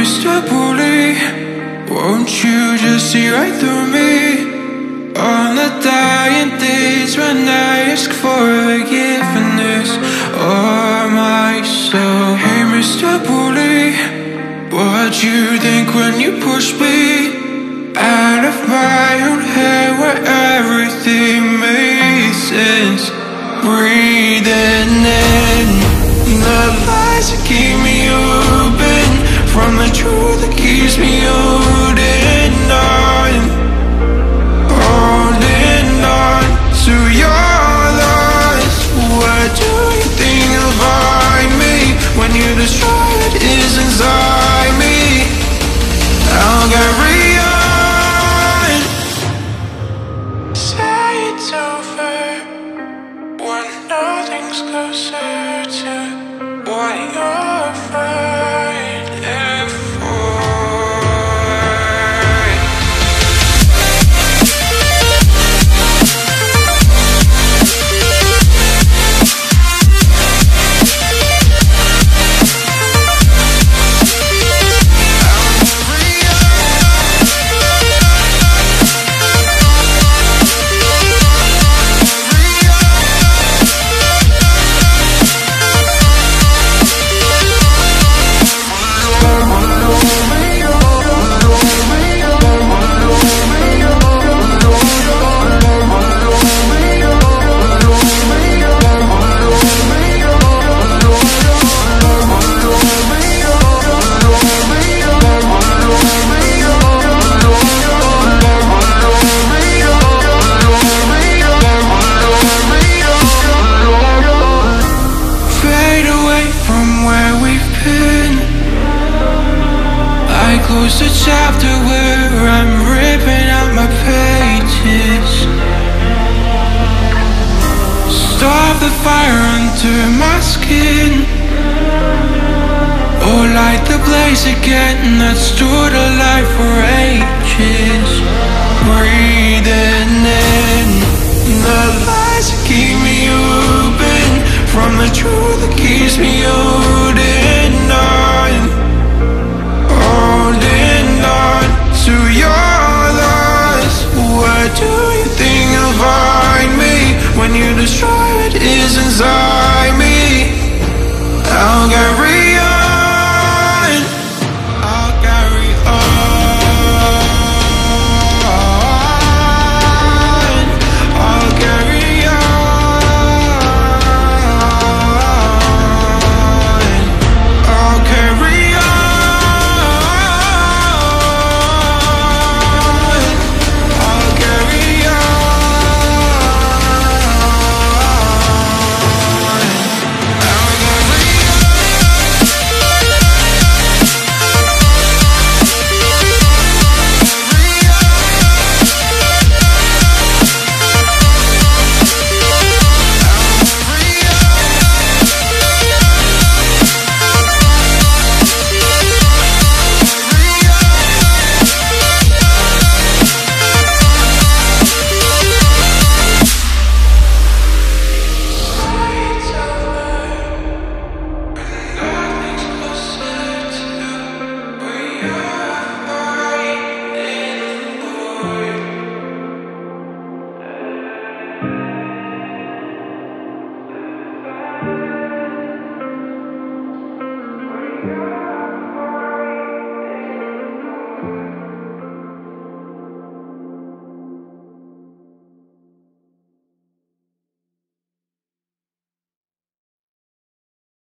Mr. Bully, won't you just see right through me? On the dying days when I ask for forgiveness or myself. Hey, Mr. Bully, what you think when you push me out of my own head where everything made sense? Breathing in the lies that keep nothing's closer to what close the chapter where I'm ripping out my pages. Stop the fire under my skin. Or light the blaze again that stood alive for ages. Breathing